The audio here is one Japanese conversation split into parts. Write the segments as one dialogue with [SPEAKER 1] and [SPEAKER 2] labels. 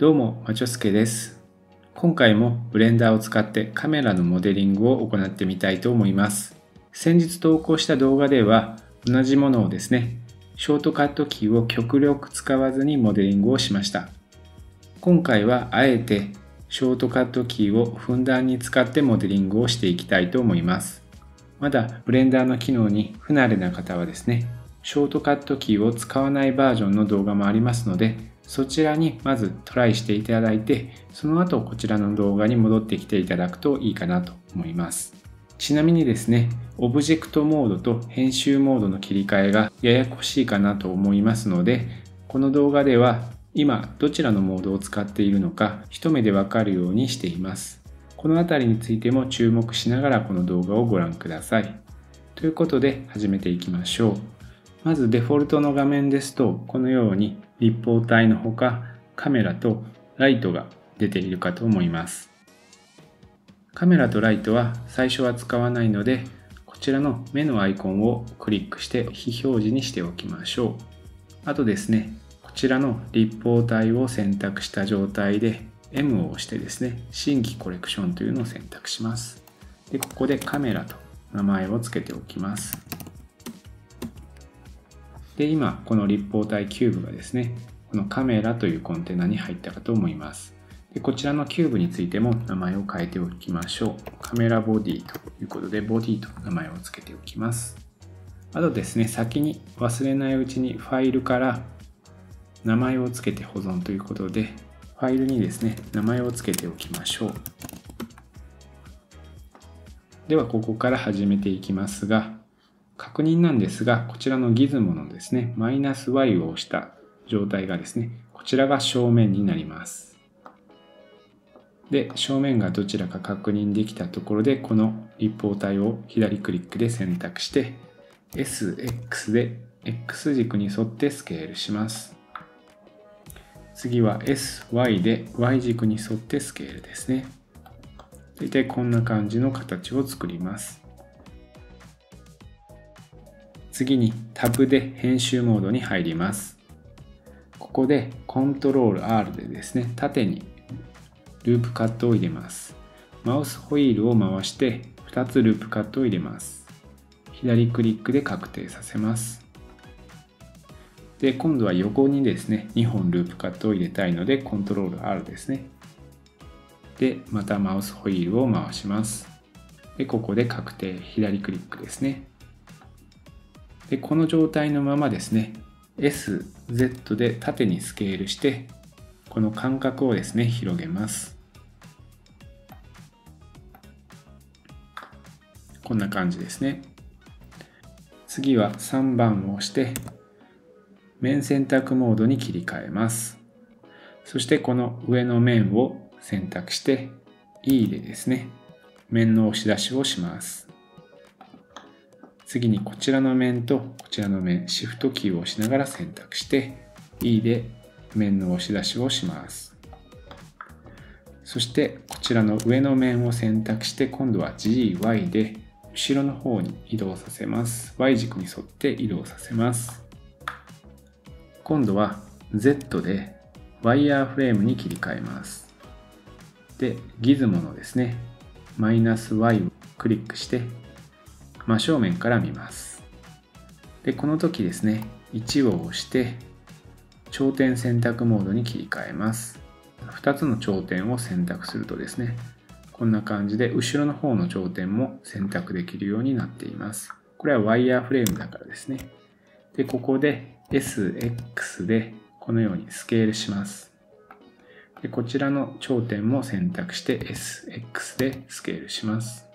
[SPEAKER 1] どうも、まちょすけです。今回もブレンダーを使ってカメラのモデリングを行ってみたいと思います。先日投稿した動画では同じものをですね、ショートカットキーを極力使わずにモデリングをしました。今回はあえてショートカットキーをふんだんに使ってモデリングをしていきたいと思います。まだブレンダーの機能に不慣れな方はですね、ショートカットキーを使わないバージョンの動画もありますので、そちらにまずトライしていただいて、その後こちらの動画に戻ってきていただくといいかなと思います。ちなみにですね、オブジェクトモードと編集モードの切り替えがややこしいかなと思いますので、この動画では今どちらのモードを使っているのか一目でわかるようにしています。この辺りについても注目しながらこの動画をご覧ください。ということで始めていきましょう。まずデフォルトの画面ですとこのように立方体のほかカメラとライトが出ているかと思います。カメラとライトは最初は使わないのでこちらの目のアイコンをクリックして非表示にしておきましょう。あとですね、こちらの立方体を選択した状態で M を押してですね、新規コレクションというのを選択します。で、ここでカメラと名前を付けておきます。で、今、この立方体キューブがですね、このカメラというコンテナに入ったかと思います。でこちらのキューブについても名前を変えておきましょう。カメラボディということで、ボディと名前を付けておきます。あとですね、先に忘れないうちにファイルから名前を付けて保存ということで、ファイルにですね、名前を付けておきましょう。では、ここから始めていきますが、確認なんですが、こちらのギズモのですね、マイナス y を押した状態がですね、こちらが正面になります。で、正面がどちらか確認できたところで、この立方体を左クリックで選択して、SX で X 軸に沿ってスケールします。次は SY で Y 軸に沿ってスケールですね。大体こんな感じの形を作ります。次にタブで編集モードに入ります。ここでコントロール R でですね、縦にループカットを入れます。マウスホイールを回して2つループカットを入れます。左クリックで確定させます。で、今度は横にですね、2本ループカットを入れたいので、コントロール R ですね。で、またマウスホイールを回します。で、ここで確定、左クリックですね。でこの状態のままですね SZ で縦にスケールしてこの間隔をですね広げます。こんな感じですね。次は3番を押して面選択モードに切り替えます。そしてこの上の面を選択して E でですね面の押し出しをします。次にこちらの面とこちらの面、シフトキーを押しながら選択して E で面の押し出しをします。そしてこちらの上の面を選択して今度は GY で後ろの方に移動させます。Y 軸に沿って移動させます。今度は Z でワイヤーフレームに切り替えます。で、ギズモのですね、マイナス Y をクリックして真正面から見ます。で、この時ですね、1を押して頂点選択モードに切り替えます。2つの頂点を選択するとですね、こんな感じで後ろの方の頂点も選択できるようになっています。これはワイヤーフレームだからですね。で、ここで SX でこのようにスケールします。でこちらの頂点も選択して SX でスケールします。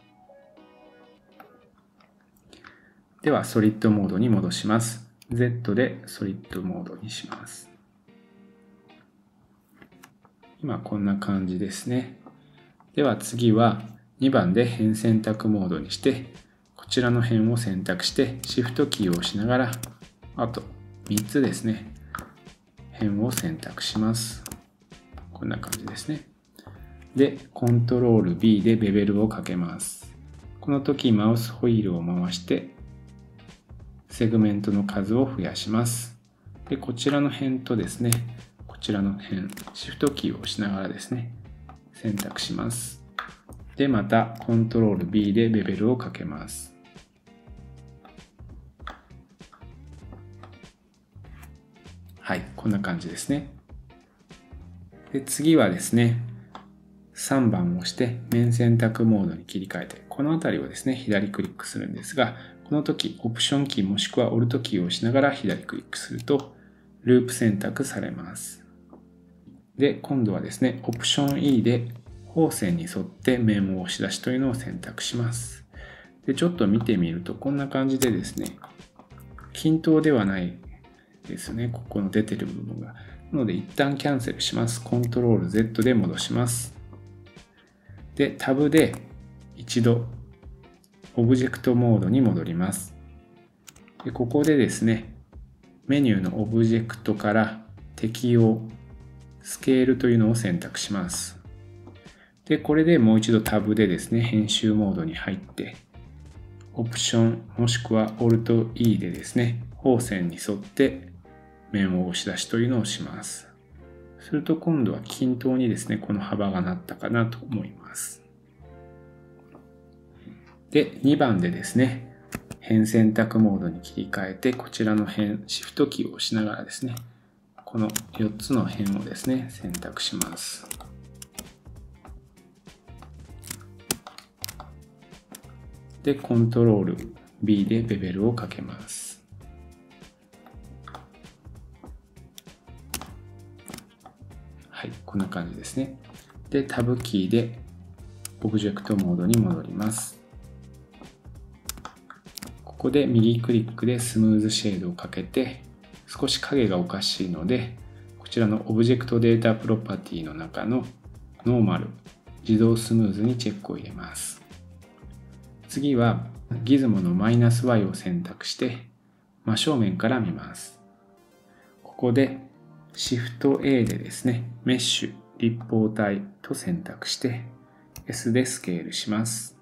[SPEAKER 1] では、ソリッドモードに戻します。Z でソリッドモードにします。今こんな感じですね。では次は2番で辺選択モードにして、こちらの辺を選択して、シフトキーを押しながら、あと3つですね、辺を選択します。こんな感じですね。で、コントロール B でベベルをかけます。この時マウスホイールを回してセグメントの数を増やします。で、こちらの辺とですね、こちらの辺、シフトキーを押しながらですね、選択します。で、また、コントロール B でベベルをかけます。はい、こんな感じですね。で次はですね、3番を押して面選択モードに切り替えて、この辺りをですね、左クリックするんですが、この時、オプションキーもしくはオルトキーを押しながら左クリックすると、ループ選択されます。で、今度はですね、オプション E で方線に沿って面を押し出しというのを選択します。で、ちょっと見てみると、こんな感じでですね、均等ではないですね。ここの出てる部分が。なので、一旦キャンセルします。コントロール Z で戻します。で、タブで一度、オブジェクトモードに戻ります。でここでですね、メニューのオブジェクトから適用、スケールというのを選択します。で、これでもう一度タブでですね、編集モードに入って、オプションもしくは Alt E でですね、方線に沿って面を押し出しというのをします。すると今度は均等にですね、この幅がなったかなと思います。で、2番でですね、辺選択モードに切り替えて、こちらの辺、シフトキーを押しながらですね、この4つの辺をですね、選択します。で、コントロール B でベベルをかけます。はい、こんな感じですね。で、タブキーでオブジェクトモードに戻ります。ここで右クリックでスムーズシェードをかけて、少し影がおかしいので、こちらのオブジェクトデータプロパティの中のノーマル、自動スムーズにチェックを入れます。次はギズモのマイナス Y を選択して真正面から見ます。ここで Shift A でですね、メッシュ、立方体と選択して S でスケールします。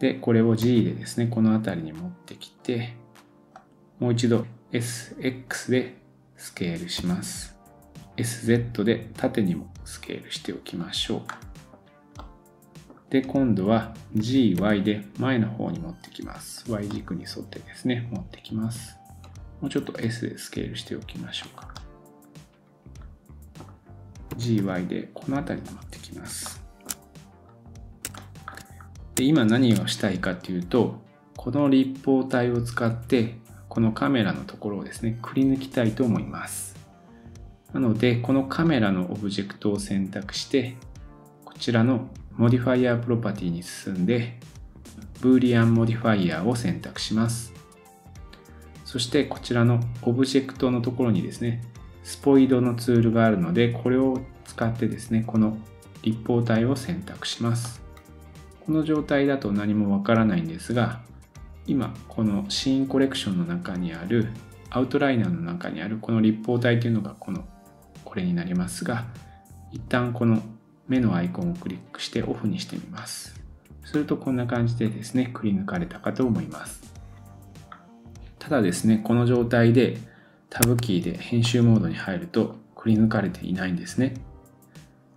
[SPEAKER 1] で、これを G でですね、この辺りに持ってきて、もう一度 SX でスケールします。SZ で縦にもスケールしておきましょう。で、今度は GY で前の方に持ってきます。Y 軸に沿ってですね、持ってきます。もうちょっと S でスケールしておきましょうか。GY でこの辺りに持ってきます。で今何をしたいかというと、この立方体を使ってこのカメラのところをですね、くり抜きたいと思います。なので、このカメラのオブジェクトを選択して、こちらのモディファイアプロパティに進んで、ブーリアンモディファイアを選択します。そしてこちらのオブジェクトのところにですね、スポイドのツールがあるので、これを使ってですね、この立方体を選択します。この状態だと何もわからないんですが、今このシーンコレクションの中にあるアウトライナーの中にあるこの立方体というのがこのこれになりますが一旦この目のアイコンをクリックしてオフにしてみますするとこんな感じでですねくり抜かれたかと思いますただですね、この状態でタブキーで編集モードに入るとくり抜かれていないんですね。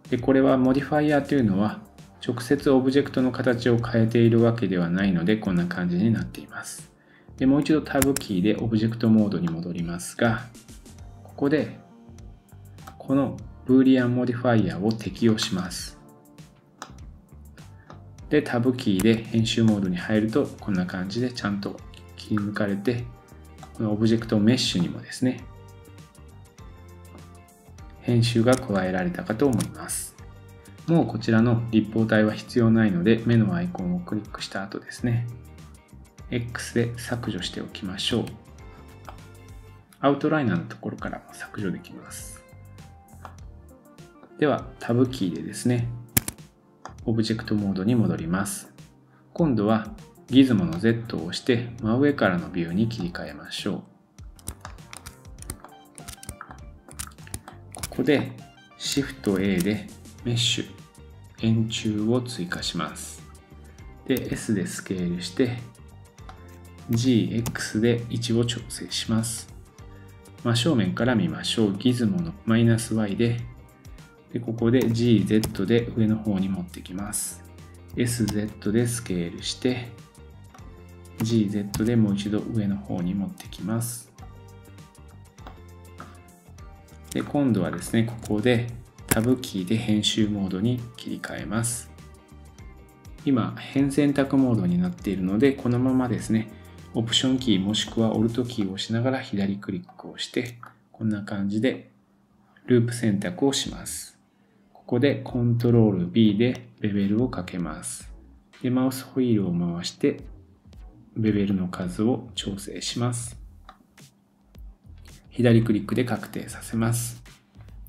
[SPEAKER 1] でこれはモディファイアというのは直接オブジェクトの形を変えているわけではないのでこんな感じになっています。でもう一度タブキーでオブジェクトモードに戻りますがここでこのブーリアンモディファイアを適用します。でタブキーで編集モードに入るとこんな感じでちゃんと切り抜かれて、このオブジェクトメッシュにもですね、編集が加えられたかと思います。もうこちらの立方体は必要ないので、目のアイコンをクリックした後ですね、X で削除しておきましょう。アウトライナーのところからも削除できます。では、タブキーでですね、オブジェクトモードに戻ります。今度はギズモの Z を押して真上からのビューに切り替えましょう。ここで Shift A でメッシュ円柱を追加します。で S でスケールして GX で位置を調整します。真正面から見ましょう。ギズモのマイナス y で、でここで gz で上の方に持ってきます。sz でスケールして、gz でもう一度上の方に持ってきます。で今度はですね、ここでタブキーで編集モードに切り替えます。今、変選択モードになっているので、このままですね、オプションキーもしくはオルトキーを押しながら左クリックをして、こんな感じでループ選択をします。ここでコントロール B でベベルをかけます。で、マウスホイールを回してベベルの数を調整します。左クリックで確定させます。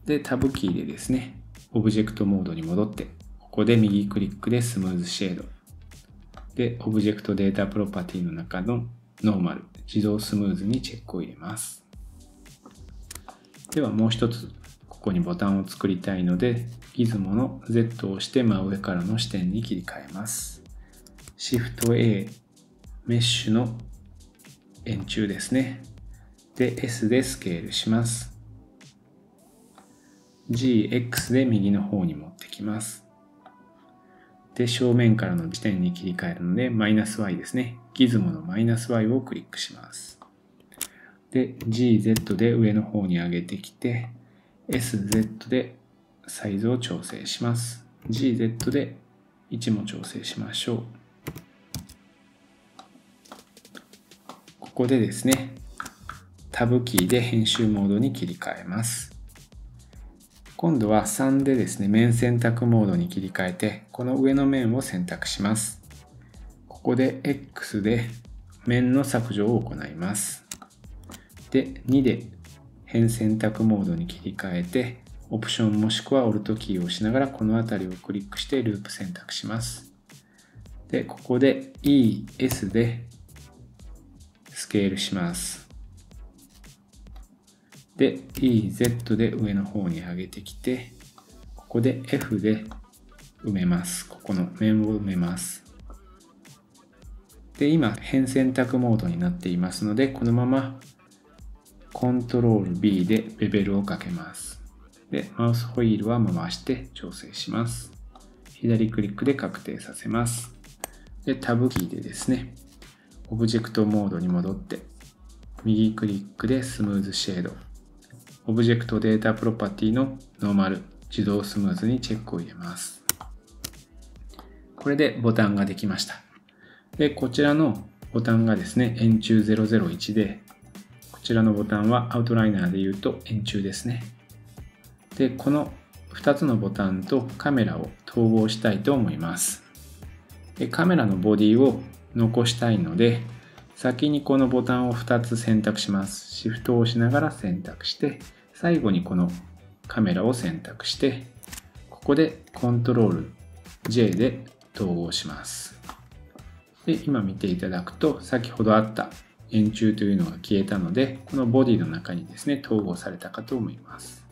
[SPEAKER 1] で、タブキーでですね、オブジェクトモードに戻ってここで右クリックでスムーズシェード。で、オブジェクトデータプロパティの中のノーマル、自動スムーズにチェックを入れます。ではもう一つ、ここにボタンを作りたいので、ギズモの Z を押して真上からの視点に切り替えます。Shift A、メッシュの円柱ですね。で、S でスケールします。GX で右の方に持ってきます。で、正面からの時点に切り替えるので、マイナス y ですね。ギズモのマイナス y をクリックします。で、gz で上の方に上げてきて、sz でサイズを調整します。gz で位置も調整しましょう。ここでですね、タブキーで編集モードに切り替えます。今度は3でですね、面選択モードに切り替えて、この上の面を選択します。ここで X で面の削除を行います。で、2で変選択モードに切り替えて、オプションもしくはオルトキーを押しながらこの辺りをクリックしてループ選択します。で、ここで ES でスケールします。で、EZ で上の方に上げてきて、ここで F で埋めます。ここの面を埋めます。で、今、変選択モードになっていますので、このままコントロール B でベベルをかけます。で、マウスホイールは回して調整します。左クリックで確定させます。で、タブキーでですね、オブジェクトモードに戻って、右クリックでスムーズシェード、オブジェクトデータプロパティのノーマル、自動スムーズにチェックを入れます。これでボタンができました。で、こちらのボタンがですね、円柱001で、こちらのボタンはアウトライナーで言うと円柱ですね。で、この2つのボタンとカメラを統合したいと思います。でカメラのボディを残したいので、先にこのボタンを2つ選択します。シフトを押しながら選択して、最後にこのカメラを選択して、ここでコントロール J で統合します。で、今見ていただくと、先ほどあった円柱というのが消えたので、このボディの中にですね、統合されたかと思います。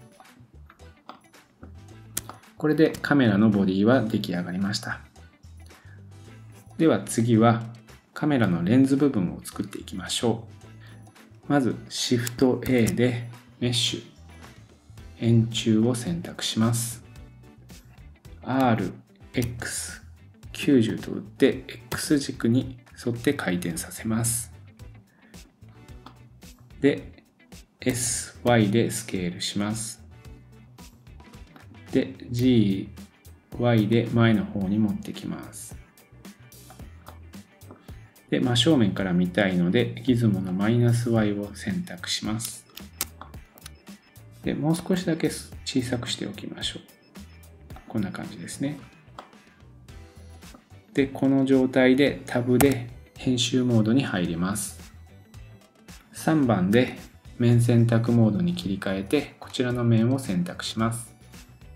[SPEAKER 1] これでカメラのボディは出来上がりました。では次はカメラのレンズ部分を作っていきましょう。まず Shift A でメッシュ、円柱を選択します。R、X、90と打って X 軸に沿って回転させます。で、S、Y でスケールします。で、G、Y で前の方に持ってきます。で、真正面から見たいので、ギズモのマイナス y を選択します。で、もう少しだけ小さくしておきましょう。こんな感じですね。で、この状態でタブで編集モードに入ります。3番で面選択モードに切り替えて、こちらの面を選択します。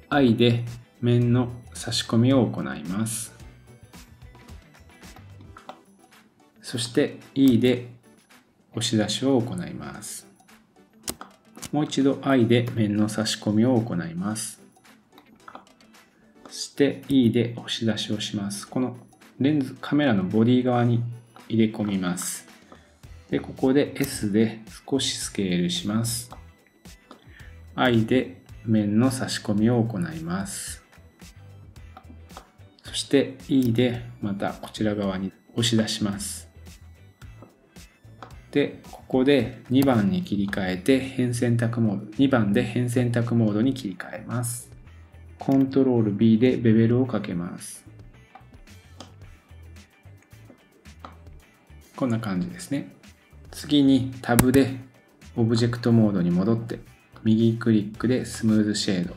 [SPEAKER 1] I で面の差し込みを行います。そして E で押し出しを行います。もう一度 I で面の差し込みを行います。そして E で押し出しをします。このレンズ、カメラのボディ側に入れ込みます。で、ここで S で少しスケールします。I で面の差し込みを行います。そして E でまたこちら側に押し出します。で、ここで2番に切り替えて辺選択モード、2番で辺選択モードに切り替えます。コントロール B でベベルをかけます。こんな感じですね。次にタブでオブジェクトモードに戻って右クリックでスムーズシェード、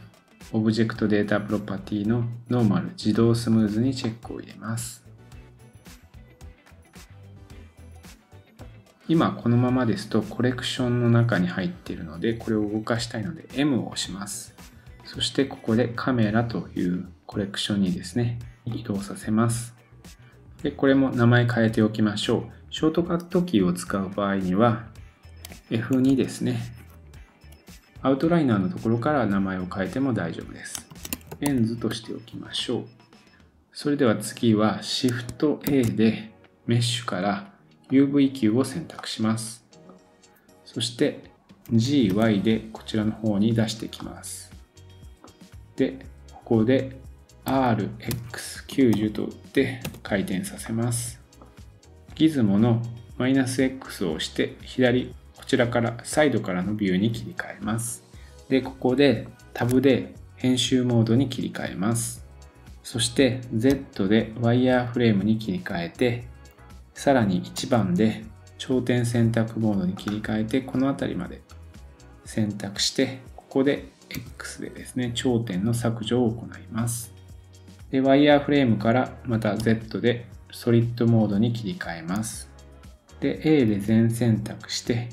[SPEAKER 1] オブジェクトデータプロパティのノーマル自動スムーズにチェックを入れます。今このままですとコレクションの中に入っているのでこれを動かしたいので M を押します。そしてここでカメラというコレクションにですね、移動させます。で、これも名前変えておきましょう。ショートカットキーを使う場合には F2 ですね。アウトライナーのところから名前を変えても大丈夫です。レンズとしておきましょう。それでは次は Shift A でメッシュから UV キューを選択します。そして GY でこちらの方に出していきます。で、ここで RX90 と打って回転させます。ギズモのマイナス X を押して左、こちらからサイドからのビューに切り替えます。で、ここでタブで編集モードに切り替えます。そして Z でワイヤーフレームに切り替えてさらに1番で頂点選択モードに切り替えてこの辺りまで選択してここで X でですね頂点の削除を行います。でワイヤーフレームからまた Z でソリッドモードに切り替えます。で A で全選択して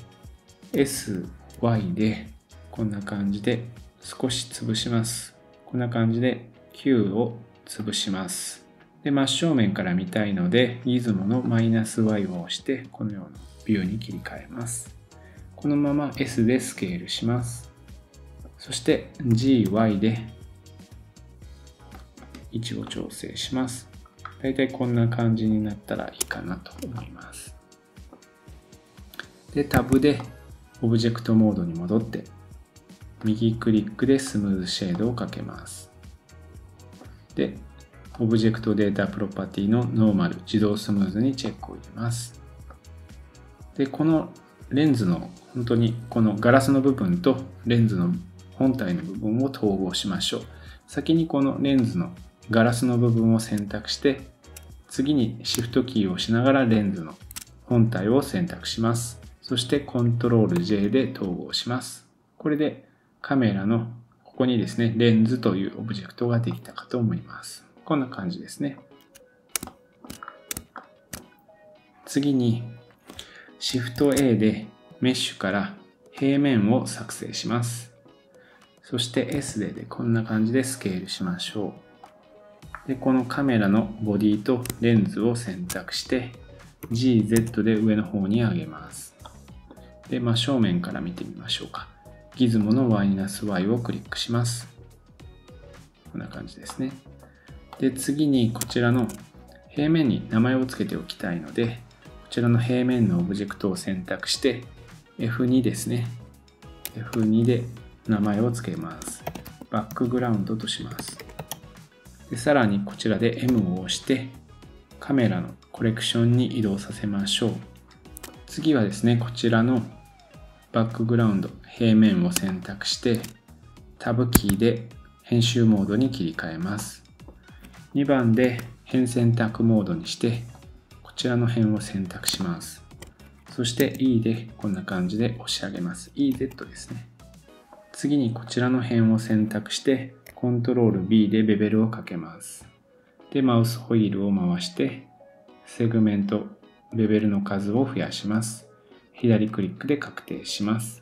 [SPEAKER 1] SY でこんな感じで少し潰します。こんな感じで Q を潰します。で、真正面から見たいので、ギズモのマイナス Y を押して、このようなビューに切り替えます。このまま S でスケールします。そして GY で位置を調整します。だいたいこんな感じになったらいいかなと思います。で、タブでオブジェクトモードに戻って、右クリックでスムーズシェードをかけます。で、オブジェクトデータプロパティのノーマル自動スムーズにチェックを入れます。で、このレンズの本当にこのガラスの部分とレンズの本体の部分を統合しましょう。先にこのレンズのガラスの部分を選択して次にシフトキーを押しながらレンズの本体を選択します。そしてコントロール J で統合します。これでカメラのここにですね、レンズというオブジェクトができたかと思います。こんな感じですね。次に Shift A でメッシュから平面を作成します。そして S ででこんな感じでスケールしましょう。で、このカメラのボディとレンズを選択して GZ で上の方に上げます。で、真正面から見てみましょうか。ギズモの Y-Y をクリックします。こんな感じですね。で、次にこちらの平面に名前を付けておきたいので、こちらの平面のオブジェクトを選択して F2 ですね。F2 で名前を付けます。バックグラウンドとします。でさらにこちらで M を押してカメラのコレクションに移動させましょう。次はですね、こちらのバックグラウンド、平面を選択してタブキーで編集モードに切り替えます。2番で辺選択モードにしてこちらの辺を選択します。そして E でこんな感じで押し上げます。EZ ですね。次にこちらの辺を選択してコントロール B でベベルをかけます。でマウスホイールを回してセグメントベベルの数を増やします。左クリックで確定します。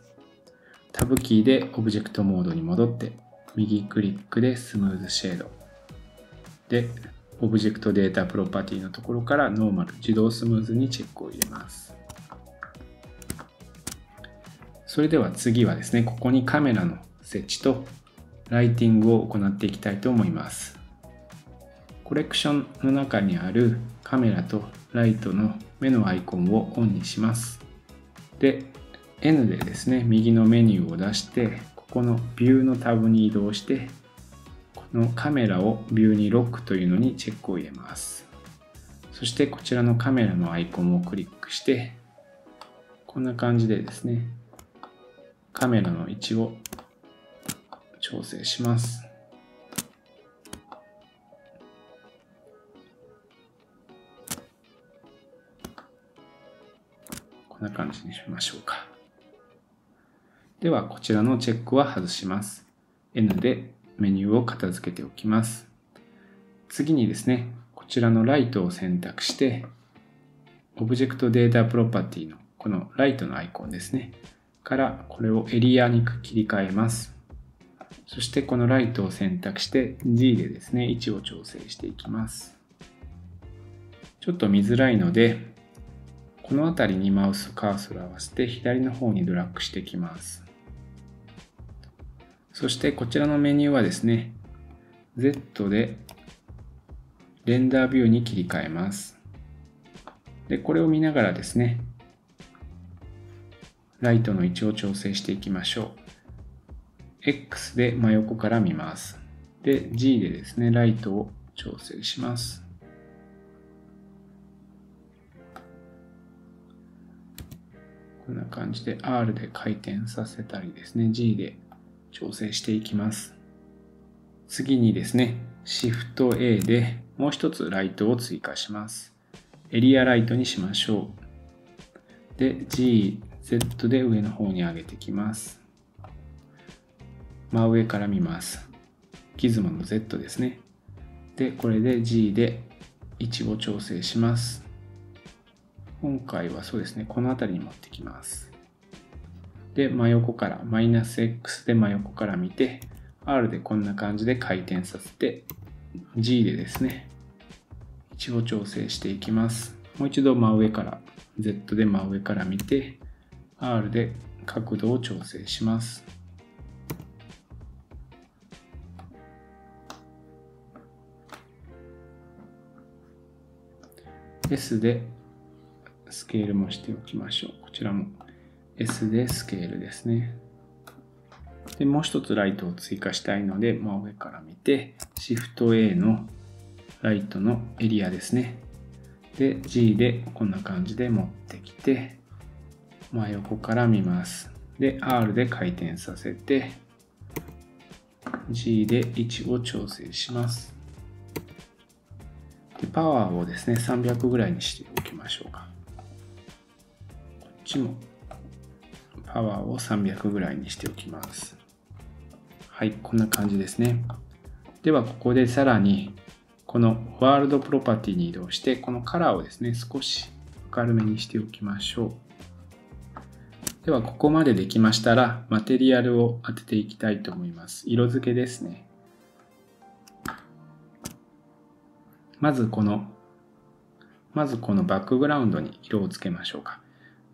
[SPEAKER 1] タブキーでオブジェクトモードに戻って右クリックでスムーズシェード。で、オブジェクトデータプロパティのところからノーマル自動スムーズにチェックを入れます。それでは次はですね、ここにカメラの設置とライティングを行っていきたいと思います。コレクションの中にあるカメラとライトの目のアイコンをオンにします。で N でですね右のメニューを出してここのビューのタブに移動してのカメラをビューにロックというのにチェックを入れますそしてこちらのカメラのアイコンをクリックしてこんな感じでですねカメラの位置を調整しますこんな感じにしましょうか。では、こちらのチェックは外します。N でメニューを片付けておきます。次にですね、こちらのライトを選択して、オブジェクトデータプロパティのこのライトのアイコンですね、からこれをエリアに切り替えます。そしてこのライトを選択して G でですね、位置を調整していきます。ちょっと見づらいので、この辺りにマウスカーソルを合わせて左の方にドラッグしていきます。そしてこちらのメニューはですね、Z でレンダービューに切り替えます。で、これを見ながらですね、ライトの位置を調整していきましょう。X で真横から見ます。で、G でですね、ライトを調整します。こんな感じで R で回転させたりですね、G で調整していきます。次にですね、Shift A でもう一つライトを追加します。エリアライトにしましょう。で、G、Z で上の方に上げてきます。真上から見ます。ギズモの Z ですね。で、これで G で位置を調整します。今回はそうですね、この辺りに持ってきます。で、真横から、マイナス X で真横から見て、R でこんな感じで回転させて、G でですね、位置を調整していきます。もう一度真上から、Z で真上から見て、R で角度を調整します。S でスケールもしておきましょう。こちらも S でスケールですね。で、もう一つライトを追加したいので、真上から見て、Shift A のライトのエリアですね。で、G でこんな感じで持ってきて、真横から見ます。で、R で回転させて、G で位置を調整します。でパワーをですね、300ぐらいにしておきましょうか。こっちもパワーを300ぐらいにしておきます。はい、こんな感じですね。では、ここでさらに、このワールドプロパティに移動して、このカラーをですね、少し明るめにしておきましょう。では、ここまでできましたら、マテリアルを当てていきたいと思います。色付けですね。まずこの、まずこのバックグラウンドに色をつけましょうか。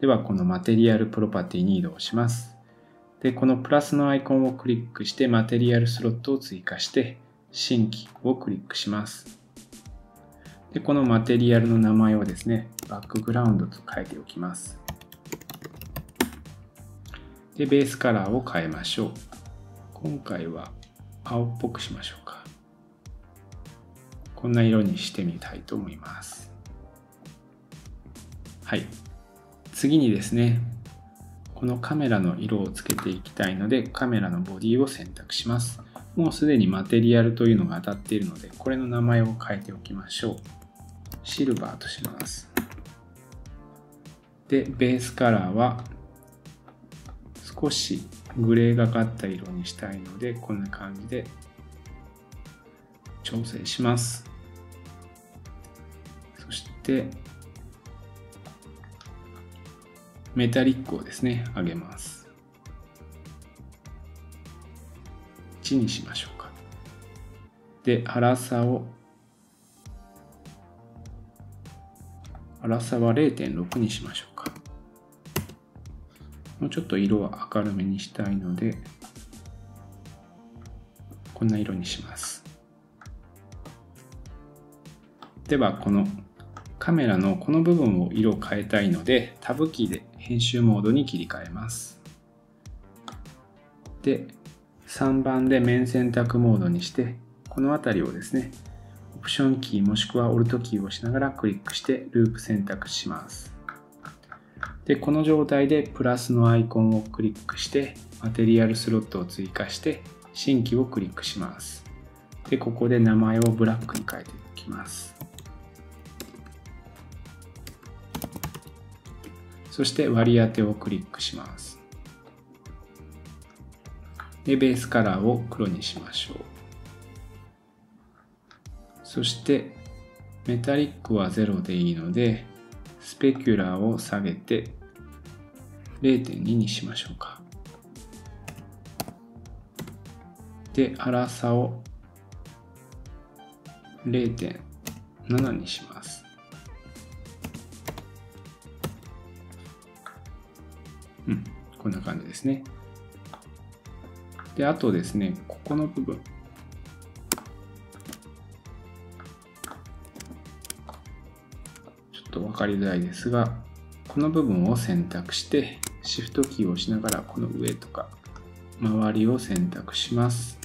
[SPEAKER 1] では、このマテリアルプロパティに移動します。で、このプラスのアイコンをクリックしてマテリアルスロットを追加して新規をクリックします。で、このマテリアルの名前をですね、バックグラウンドと変えておきます。で、ベースカラーを変えましょう。今回は青っぽくしましょうか。こんな色にしてみたいと思います。はい。次にですね、このカメラの色をつけていきたいので、カメラのボディを選択します。もうすでにマテリアルというのが当たっているので、これの名前を変えておきましょう。シルバーとします。で、ベースカラーは少しグレーがかった色にしたいので、こんな感じで調整します。そして、メタリックをですね、上げます。1にしましょうか。で、粗さを、粗さは0.6にしましょうか。もうちょっと色は明るめにしたいので、こんな色にします。では、このカメラのこの部分を色変えたいのでタブキーで編集モードに切り替えます。で3番で面選択モードにしてこの辺りをですねオプションキーもしくはオルトキーを押しながらクリックしてループ選択します。でこの状態でプラスのアイコンをクリックしてマテリアルスロットを追加して新規をクリックします。でここで名前をブラックに変えていきます。そして割り当てをクリックします。で、ベースカラーを黒にしましょう。そして、メタリックは0でいいので、スペキュラーを下げて0.2にしましょうか。で、粗さを0.7にします。こんな感じですね。で、あとですね、ここの部分。ちょっと分かりづらいですが、この部分を選択して、シフトキーを押しながらこの上とか周りを選択します。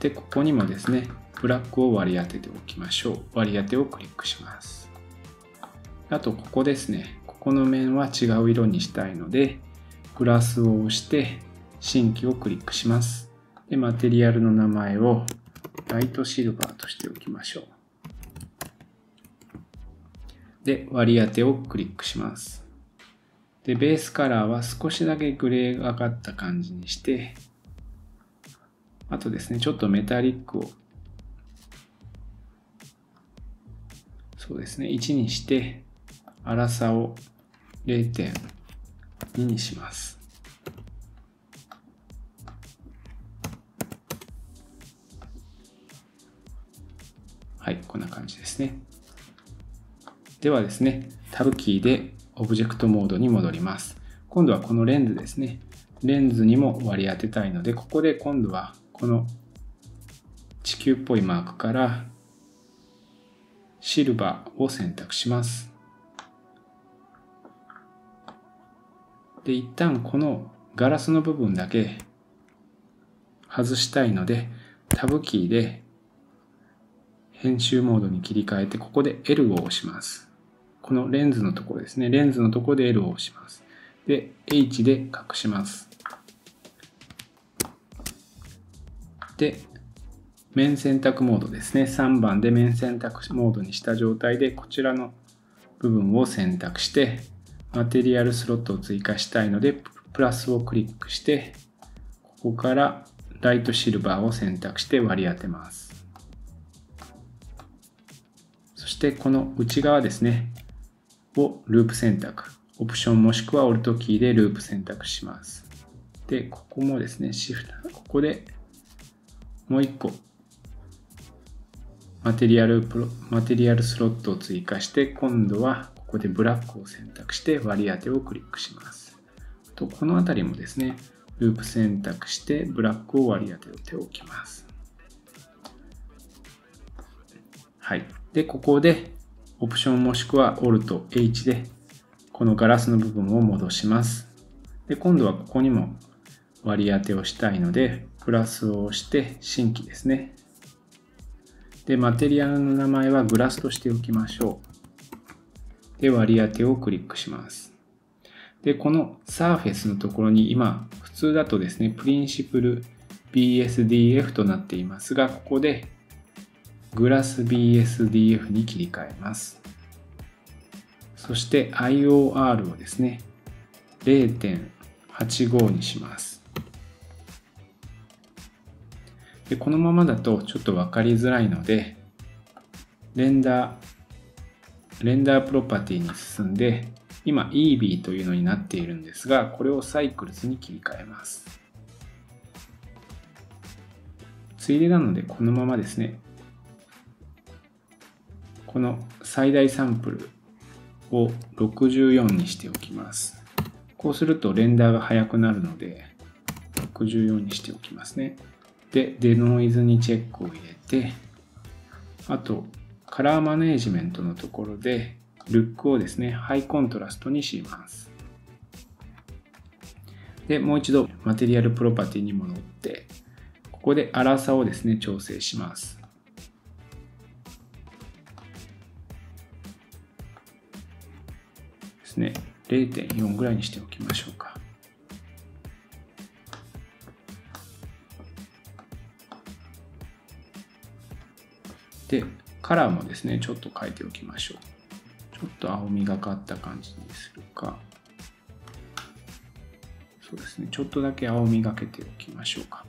[SPEAKER 1] で、ここにもですね、ブラックを割り当てておきましょう。割り当てをクリックします。あと、ここですね。この面は違う色にしたいので、グラスを押して新規をクリックします。で、マテリアルの名前をライトシルバーとしておきましょう。で、割り当てをクリックします。で、ベースカラーは少しだけグレーがかった感じにして、あとですね、ちょっとメタリックを、そうですね、1にして、粗さを0.2にします。はい、こんな感じですね。ではですね、タブキーでオブジェクトモードに戻ります。今度はこのレンズですね。レンズにも割り当てたいので、ここで今度はこの地球っぽいマークからシルバーを選択します。で、一旦このガラスの部分だけ外したいので、タブキーで編集モードに切り替えて、ここで L を押します。このレンズのところですね。レンズのところで L を押します。で、H で隠します。で、面選択モードですね。3番で面選択モードにした状態で、こちらの部分を選択して、マテリアルスロットを追加したいので、プラスをクリックして、ここからライトシルバーを選択して割り当てます。そしてこの内側ですね、をループ選択。オプションもしくはオルトキーでループ選択します。で、ここもですね、シフト、ここでもう一個マテリアル、マテリアルスロットを追加して、今度はここでブラックを選択して割り当てをクリックします。とこの辺りもですね、ループ選択してブラックを割り当てておきます。はい。で、ここでオプションもしくは Alt H でこのガラスの部分を戻します。で、今度はここにも割り当てをしたいので、プラスを押して新規ですね。で、マテリアルの名前はグラスとしておきましょう。で、割り当てをクリックします。で、このサーフェスのところに今、普通だとですね、プリンシプル BSDF となっていますが、ここでグラス BSDF に切り替えます。そして IOR をですね、0.85にします。でこのままだとちょっと分かりづらいので、レンダーレンダープロパティに進んで、今 Eevee というのになっているんですが、これを Cycles に切り替えます。ついでなので、このままですね、この最大サンプルを64にしておきます。こうするとレンダーが速くなるので、64にしておきますね。で、デノイズにチェックを入れて、あと、カラーマネージメントのところで、ルックをですね、ハイコントラストにします。で、もう一度マテリアルプロパティに戻って、ここで粗さをですね、調整します。ですね、0.4ぐらいにしておきましょうか。で、カラーもですね、ちょっと変えておきましょう。ちょっと青みがかった感じにするか。そうですね、ちょっとだけ青みがけておきましょうか。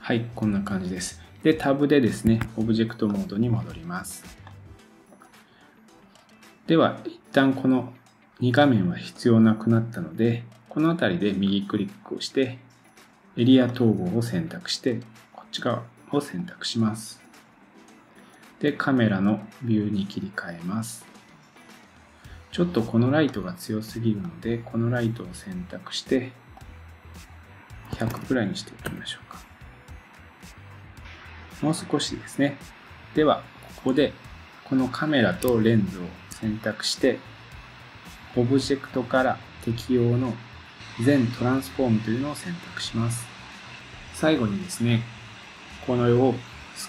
[SPEAKER 1] はい、こんな感じです。で、タブでですね、オブジェクトモードに戻ります。では、一旦この2画面は必要なくなったので、この辺りで右クリックをして、エリア統合を選択して、こっち側を選択します。で、カメラのビューに切り替えます。ちょっとこのライトが強すぎるので、このライトを選択して、100くらいにしておきましょうか。もう少しですね。では、ここで、このカメラとレンズを選択して、オブジェクトから適用の全トランスフォームというのを選択します。最後にですね、この絵を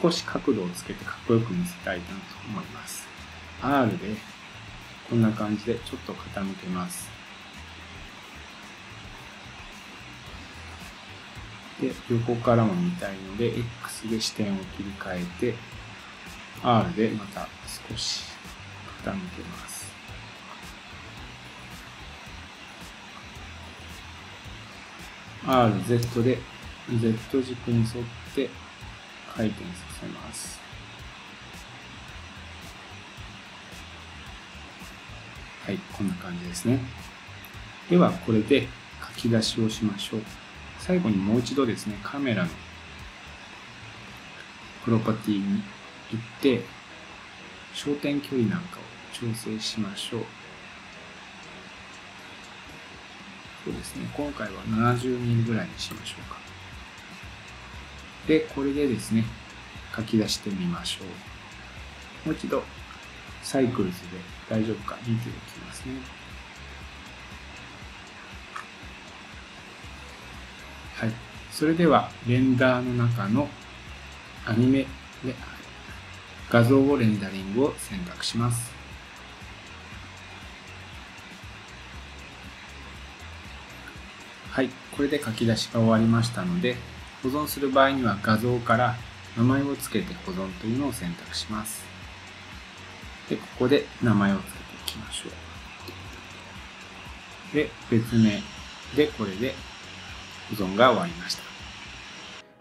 [SPEAKER 1] 少し角度をつけてかっこよく見せたいなと思います。R でこんな感じでちょっと傾けます。で、横からも見たいので、X で視点を切り替えて、R でまた少し傾けます。RZ で Z 軸に沿って回転させます。はい、こんな感じですね。では、これで書き出しをしましょう。最後にもう一度ですね、カメラのプロパティに行って、焦点距離なんかを調整しましょう。そうですね、今回は70ミリぐらいにしましょうか。で、これでですね、書き出してみましょう。もう一度、サイクルズで大丈夫か見ておきますね。はい。それでは、レンダーの中のアニメで画像をレンダリングを選択します。はい。これで書き出しが終わりましたので、保存する場合には画像から名前を付けて保存というのを選択します。で、ここで名前を付けていきましょう。で、別名でこれで保存が終わりました。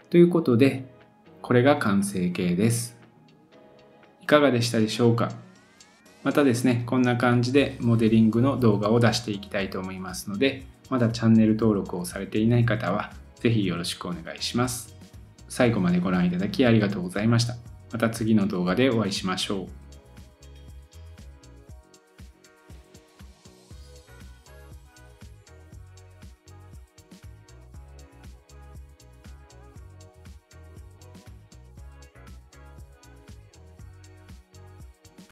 [SPEAKER 1] ということで、これが完成形です。いかがでしたでしょうか？またですね、こんな感じでモデリングの動画を出していきたいと思いますので、まだチャンネル登録をされていない方は、ぜひよろしくお願いします。最後までご覧いただきありがとうございました。また次の動画でお会いしましょう。